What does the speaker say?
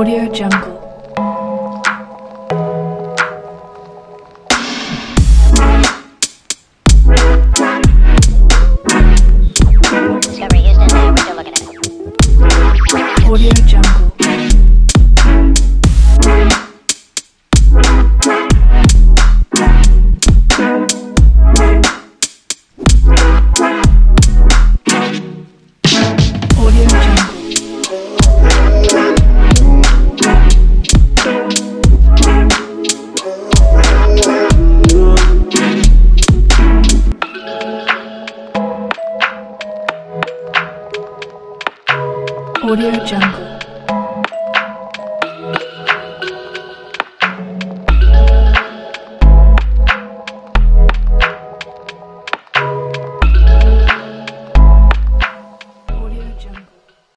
Audio Jungle. Audio Jungle.